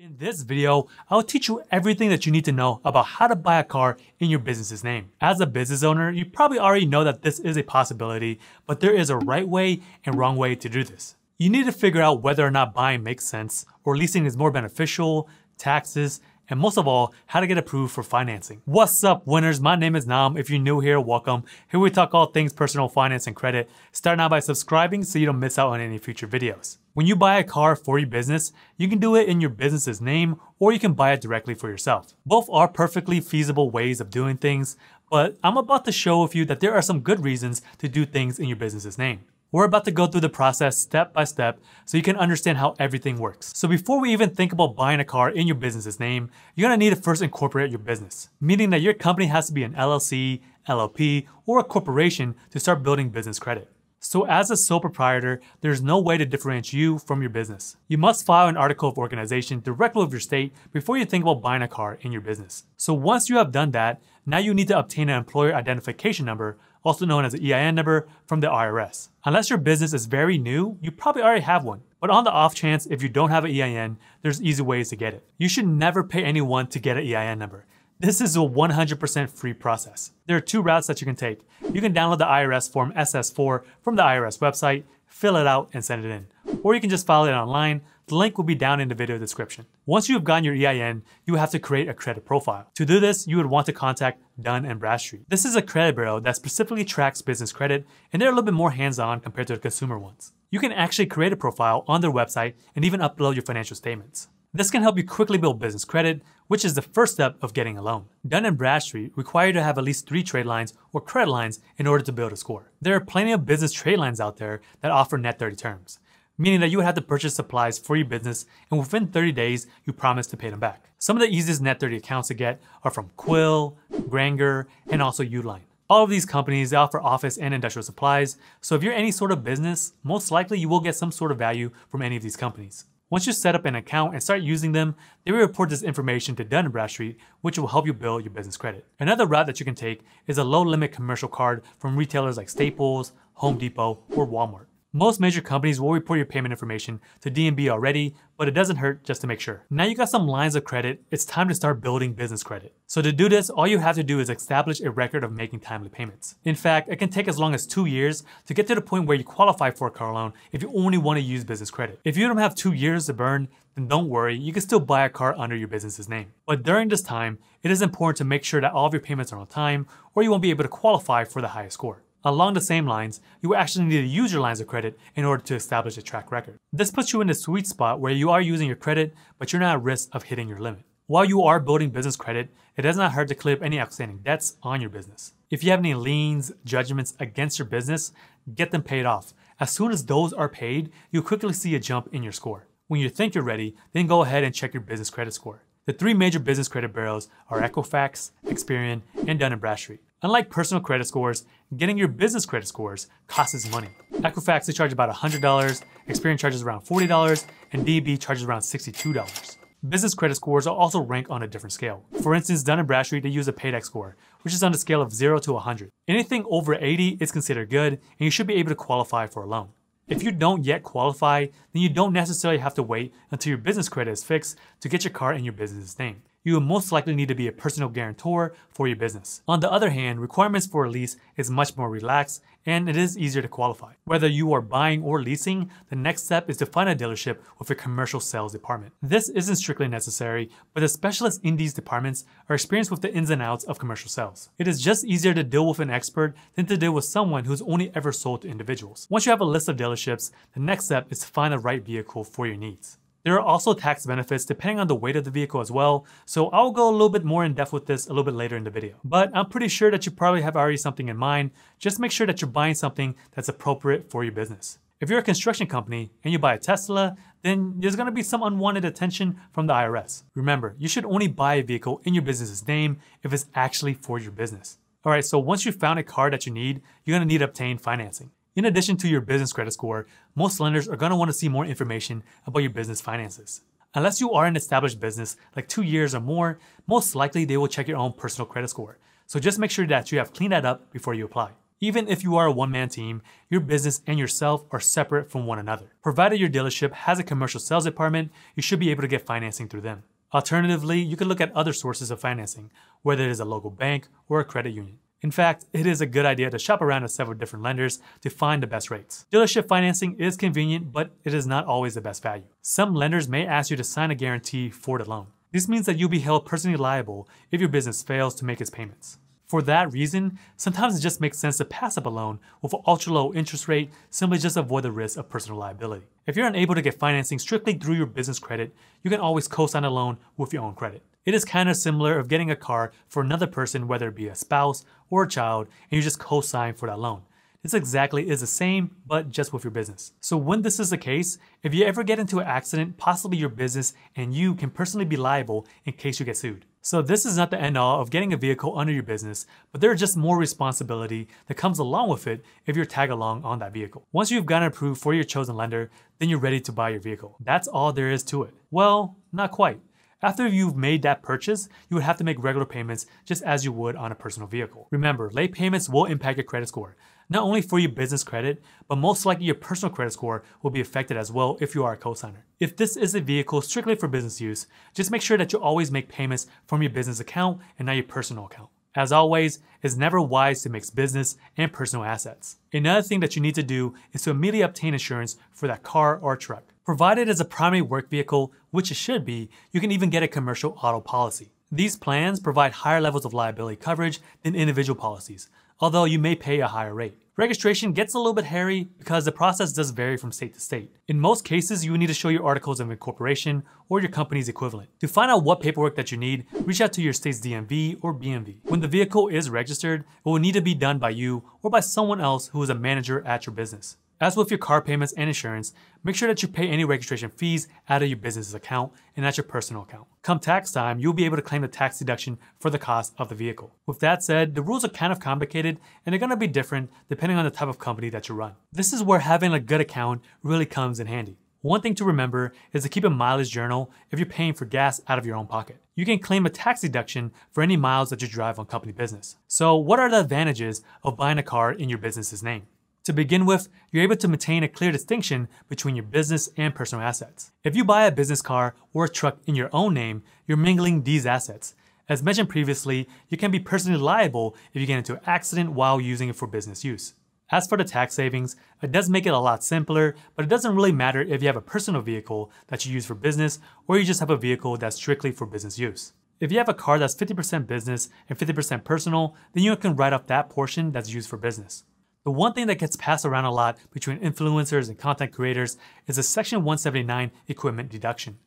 In this video, I'll teach you everything that you need to know about how to buy a car in your business's name. As a business owner, you probably already know that this is a possibility, but there is a right way and wrong way to do this. You need to figure out whether or not buying makes sense, or leasing is more beneficial, taxes, and most of all, how to get approved for financing. What's up, winners? My name is Naam. If you're new here, welcome. Here we talk all things personal finance and credit. Start now by subscribing so you don't miss out on any future videos. When you buy a car for your business, you can do it in your business's name or you can buy it directly for yourself. Both are perfectly feasible ways of doing things, but I'm about to show with you that there are some good reasons to do things in your business's name. We're about to go through the process step by step so you can understand how everything works. So before we even think about buying a car in your business's name, you're gonna need to first incorporate your business, meaning that your company has to be an LLC, LLP, or a corporation to start building business credit. So as a sole proprietor, there's no way to differentiate you from your business. You must file an article of organization directly with your state before you think about buying a car in your business. So once you have done that, now you need to obtain an employer identification number also known as an EIN number, from the IRS. Unless your business is very new, you probably already have one. But on the off chance if you don't have an EIN, there's easy ways to get it. You should never pay anyone to get an EIN number. This is a 100% free process. There are two routes that you can take. You can download the IRS form SS4 from the IRS website, fill it out, and send it in. Or you can just file it online. The link will be down in the video description. Once you have gotten your EIN, you have to create a credit profile. To do this, you would want to contact Dun & Bradstreet. This is a credit bureau that specifically tracks business credit, and they're a little bit more hands-on compared to the consumer ones. You can actually create a profile on their website and even upload your financial statements. This can help you quickly build business credit, which is the first step of getting a loan. Dun & Bradstreet require you to have at least three trade lines or credit lines in order to build a score. There are plenty of business trade lines out there that offer net 30 terms meaning that you would have to purchase supplies for your business and within 30 days, you promise to pay them back. Some of the easiest net 30 accounts to get are from Quill, Grainger, and also Uline. All of these companies offer office and industrial supplies, so if you're any sort of business, most likely you will get some sort of value from any of these companies. Once you set up an account and start using them, they will report this information to Dun & Bradstreet, which will help you build your business credit. Another route that you can take is a low limit commercial card from retailers like Staples, Home Depot, or Walmart. Most major companies will report your payment information to D&B already, but it doesn't hurt just to make sure. Now you got some lines of credit, it's time to start building business credit. So to do this, all you have to do is establish a record of making timely payments. In fact, it can take as long as two years to get to the point where you qualify for a car loan if you only want to use business credit. If you don't have two years to burn, then don't worry, you can still buy a car under your business's name. But during this time, it is important to make sure that all of your payments are on time or you won't be able to qualify for the highest score. Along the same lines, you actually need to use your lines of credit in order to establish a track record. This puts you in the sweet spot where you are using your credit, but you're not at risk of hitting your limit. While you are building business credit, it does not hurt to clear up any outstanding debts on your business. If you have any liens, judgments against your business, get them paid off. As soon as those are paid, you'll quickly see a jump in your score. When you think you're ready, then go ahead and check your business credit score. The three major business credit bureaus are Equifax, Experian, and Dun & Bradstreet. Unlike personal credit scores, getting your business credit scores costs money. Equifax they charge about $100, Experian charges around $40, and DB charges around $62. Business credit scores are also ranked on a different scale. For instance, Dun & Bradstreet, they use a PAYDEX score, which is on the scale of 0 to 100. Anything over 80 is considered good, and you should be able to qualify for a loan. If you don't yet qualify, then you don't necessarily have to wait until your business credit is fixed to get your car in your business's name you will most likely need to be a personal guarantor for your business. On the other hand, requirements for a lease is much more relaxed and it is easier to qualify. Whether you are buying or leasing, the next step is to find a dealership with a commercial sales department. This isn't strictly necessary, but the specialists in these departments are experienced with the ins and outs of commercial sales. It is just easier to deal with an expert than to deal with someone who's only ever sold to individuals. Once you have a list of dealerships, the next step is to find the right vehicle for your needs. There are also tax benefits depending on the weight of the vehicle as well, so I'll go a little bit more in depth with this a little bit later in the video. But I'm pretty sure that you probably have already something in mind, just make sure that you're buying something that's appropriate for your business. If you're a construction company and you buy a Tesla, then there's gonna be some unwanted attention from the IRS. Remember, you should only buy a vehicle in your business's name if it's actually for your business. All right, so once you've found a car that you need, you're gonna need to obtain financing. In addition to your business credit score, most lenders are going to want to see more information about your business finances. Unless you are an established business, like two years or more, most likely they will check your own personal credit score. So just make sure that you have cleaned that up before you apply. Even if you are a one man team, your business and yourself are separate from one another. Provided your dealership has a commercial sales department, you should be able to get financing through them. Alternatively, you can look at other sources of financing, whether it is a local bank or a credit union. In fact, it is a good idea to shop around at several different lenders to find the best rates. Dealership financing is convenient, but it is not always the best value. Some lenders may ask you to sign a guarantee for the loan. This means that you'll be held personally liable if your business fails to make its payments. For that reason, sometimes it just makes sense to pass up a loan with an ultra low interest rate simply just avoid the risk of personal liability. If you're unable to get financing strictly through your business credit, you can always co-sign a loan with your own credit. It is kind of similar of getting a car for another person, whether it be a spouse or a child, and you just co-sign for that loan. This exactly is the same, but just with your business. So when this is the case, if you ever get into an accident, possibly your business and you can personally be liable in case you get sued. So this is not the end all of getting a vehicle under your business, but there is just more responsibility that comes along with it if you're tag along on that vehicle. Once you've gotten approved for your chosen lender, then you're ready to buy your vehicle. That's all there is to it. Well, not quite. After you've made that purchase, you would have to make regular payments just as you would on a personal vehicle. Remember, late payments will impact your credit score, not only for your business credit, but most likely your personal credit score will be affected as well if you are a cosigner. If this is a vehicle strictly for business use, just make sure that you always make payments from your business account and not your personal account. As always, it's never wise to mix business and personal assets. Another thing that you need to do is to immediately obtain insurance for that car or truck. Provided as a primary work vehicle, which it should be, you can even get a commercial auto policy. These plans provide higher levels of liability coverage than individual policies, although you may pay a higher rate. Registration gets a little bit hairy because the process does vary from state to state. In most cases, you need to show your articles of incorporation or your company's equivalent. To find out what paperwork that you need, reach out to your state's DMV or BMV. When the vehicle is registered, it will need to be done by you or by someone else who is a manager at your business. As with your car payments and insurance, make sure that you pay any registration fees out of your business's account and not your personal account. Come tax time, you'll be able to claim the tax deduction for the cost of the vehicle. With that said, the rules are kind of complicated and they're to be different depending on the type of company that you run. This is where having a good account really comes in handy. One thing to remember is to keep a mileage journal if you're paying for gas out of your own pocket. You can claim a tax deduction for any miles that you drive on company business. So what are the advantages of buying a car in your business's name? To begin with, you're able to maintain a clear distinction between your business and personal assets. If you buy a business car or a truck in your own name, you're mingling these assets. As mentioned previously, you can be personally liable if you get into an accident while using it for business use. As for the tax savings, it does make it a lot simpler, but it doesn't really matter if you have a personal vehicle that you use for business or you just have a vehicle that's strictly for business use. If you have a car that's 50% business and 50% personal, then you can write off that portion that's used for business. The one thing that gets passed around a lot between influencers and content creators is the Section 179 equipment deduction.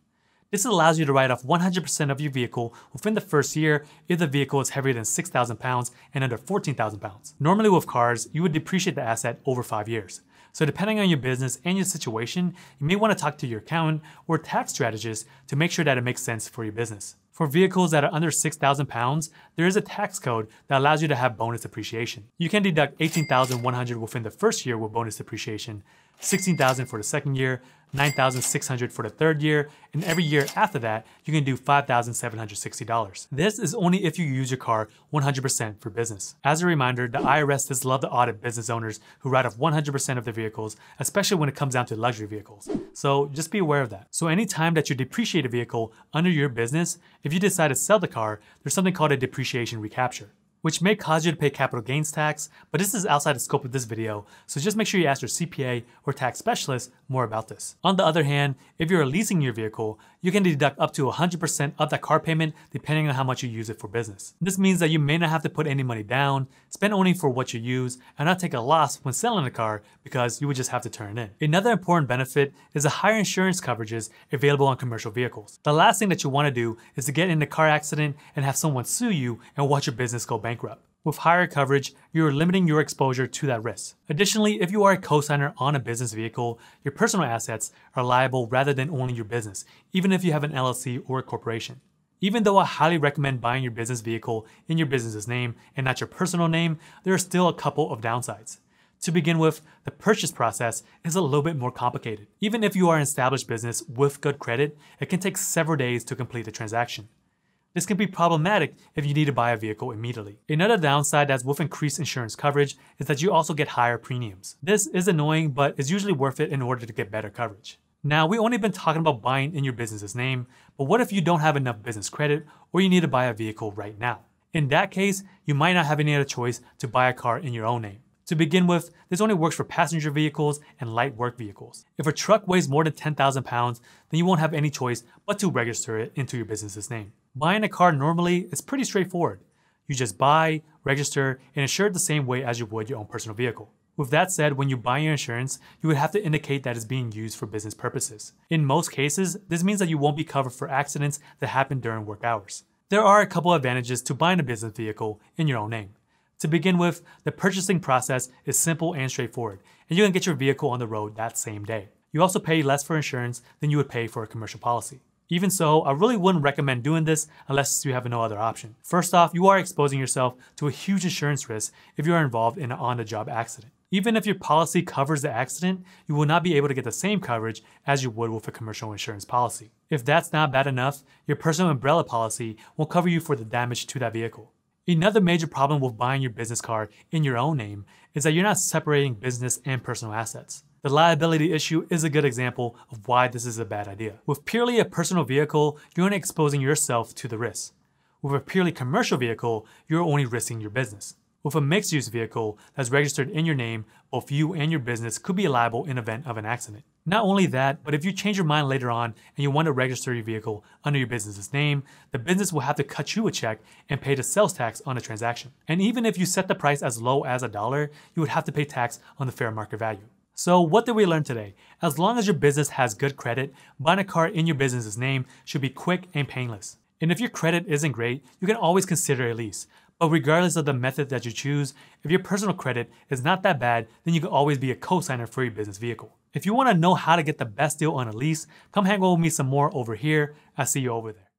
This allows you to write off 100% of your vehicle within the first year if the vehicle is heavier than 6,000 pounds and under 14,000 pounds. Normally with cars, you would depreciate the asset over 5 years. So depending on your business and your situation, you may want to talk to your accountant or tax strategist to make sure that it makes sense for your business. For vehicles that are under 6,000 pounds, there is a tax code that allows you to have bonus depreciation. You can deduct 18,100 within the first year with bonus depreciation, 16,000 for the second year, 9,600 for the third year, and every year after that, you can do $5,760. This is only if you use your car 100% for business. As a reminder, the IRS does love to audit business owners who write off 100% of their vehicles, especially when it comes down to luxury vehicles. So just be aware of that. So anytime that you depreciate a vehicle under your business, if you decide to sell the car, there's something called a depreciation recapture which may cause you to pay capital gains tax, but this is outside the scope of this video, so just make sure you ask your CPA or tax specialist more about this. On the other hand, if you're leasing your vehicle, you can deduct up to 100% of that car payment depending on how much you use it for business. This means that you may not have to put any money down, spend only for what you use, and not take a loss when selling the car because you would just have to turn it in. Another important benefit is the higher insurance coverages available on commercial vehicles. The last thing that you want to do is to get in a car accident and have someone sue you and watch your business go bankrupt. With higher coverage, you're limiting your exposure to that risk. Additionally, if you are a cosigner on a business vehicle, your personal assets are liable rather than only your business, even if you have an LLC or a corporation. Even though I highly recommend buying your business vehicle in your business's name and not your personal name, there are still a couple of downsides. To begin with, the purchase process is a little bit more complicated. Even if you are an established business with good credit, it can take several days to complete the transaction. This can be problematic if you need to buy a vehicle immediately. Another downside that's with increased insurance coverage is that you also get higher premiums. This is annoying, but is usually worth it in order to get better coverage. Now, we only been talking about buying in your business's name, but what if you don't have enough business credit or you need to buy a vehicle right now? In that case, you might not have any other choice to buy a car in your own name. To begin with, this only works for passenger vehicles and light work vehicles. If a truck weighs more than 10,000 pounds, then you won't have any choice but to register it into your business's name. Buying a car normally is pretty straightforward. You just buy, register, and insure it the same way as you would your own personal vehicle. With that said, when you buy your insurance, you would have to indicate that it's being used for business purposes. In most cases, this means that you won't be covered for accidents that happen during work hours. There are a couple advantages to buying a business vehicle in your own name. To begin with, the purchasing process is simple and straightforward, and you can get your vehicle on the road that same day. You also pay less for insurance than you would pay for a commercial policy. Even so, I really wouldn't recommend doing this unless you have no other option. First off, you are exposing yourself to a huge insurance risk if you are involved in an on-the-job accident. Even if your policy covers the accident, you will not be able to get the same coverage as you would with a commercial insurance policy. If that's not bad enough, your personal umbrella policy won't cover you for the damage to that vehicle. Another major problem with buying your business card in your own name is that you're not separating business and personal assets. The liability issue is a good example of why this is a bad idea. With purely a personal vehicle, you're only exposing yourself to the risk. With a purely commercial vehicle, you're only risking your business. With a mixed use vehicle that's registered in your name, both you and your business could be liable in event of an accident. Not only that, but if you change your mind later on and you want to register your vehicle under your business's name, the business will have to cut you a check and pay the sales tax on the transaction. And even if you set the price as low as a dollar, you would have to pay tax on the fair market value. So what did we learn today? As long as your business has good credit, buying a car in your business's name should be quick and painless. And if your credit isn't great, you can always consider a lease. But regardless of the method that you choose, if your personal credit is not that bad, then you can always be a co-signer for your business vehicle. If you want to know how to get the best deal on a lease, come hang out with me some more over here. I'll see you over there.